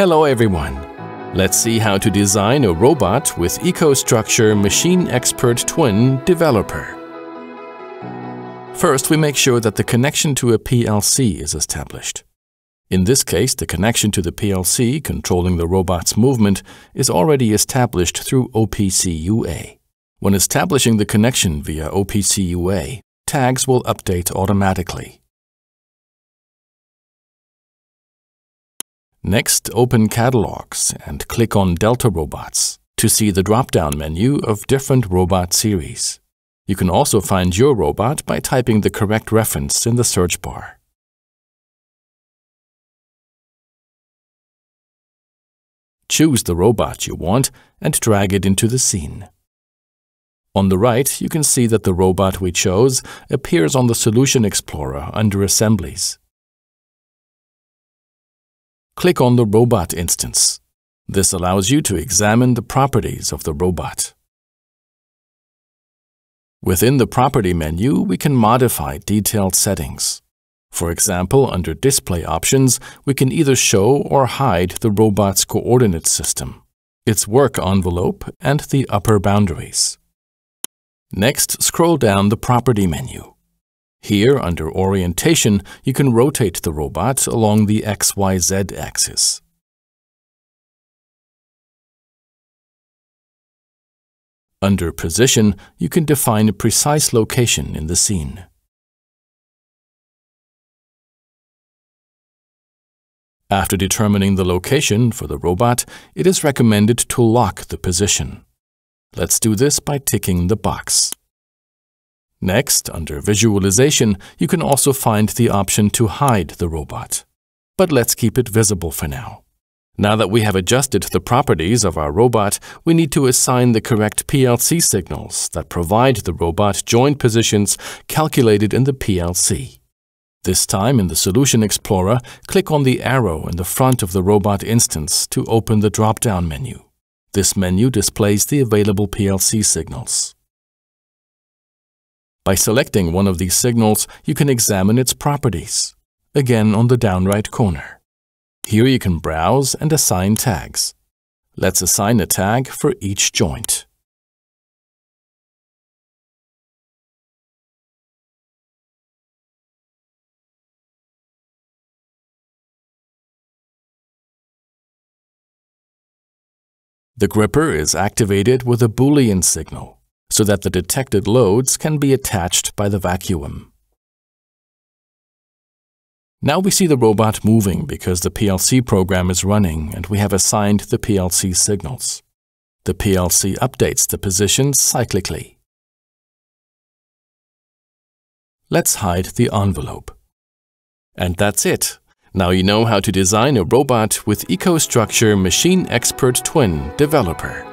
Hello everyone! Let's see how to design a robot with EcoStruxure Machine Expert Twin Developer. First, we make sure that the connection to a PLC is established. In this case, the connection to the PLC controlling the robot's movement is already established through OPC UA. When establishing the connection via OPC UA, tags will update automatically. Next, open Catalogs and click on Delta Robots to see the drop-down menu of different robot series. You can also find your robot by typing the correct reference in the search bar. Choose the robot you want and drag it into the scene. On the right, you can see that the robot we chose appears on the Solution Explorer under Assemblies. Click on the Robot instance. This allows you to examine the properties of the robot. Within the Property menu, we can modify detailed settings. For example, under Display options, we can either show or hide the robot's coordinate system, its work envelope, and the upper boundaries. Next, scroll down the Property menu. Here, under Orientation, you can rotate the robot along the XYZ axis. Under Position, you can define a precise location in the scene. After determining the location for the robot, it is recommended to lock the position. Let's do this by ticking the box. Next, under Visualization, you can also find the option to hide the robot. But let's keep it visible for now. Now that we have adjusted the properties of our robot, we need to assign the correct PLC signals that provide the robot joint positions calculated in the PLC. This time in the Solution Explorer, click on the arrow in the front of the robot instance to open the drop-down menu. This menu displays the available PLC signals. By selecting one of these signals, you can examine its properties, again on the down right corner. Here you can browse and assign tags. Let's assign a tag for each joint. The gripper is activated with a Boolean signal so that the detected loads can be attached by the vacuum. Now we see the robot moving because the PLC program is running and we have assigned the PLC signals. The PLC updates the positions cyclically. Let's hide the envelope. And that's it. Now you know how to design a robot with EcoStruxure Machine Expert Twin Developer.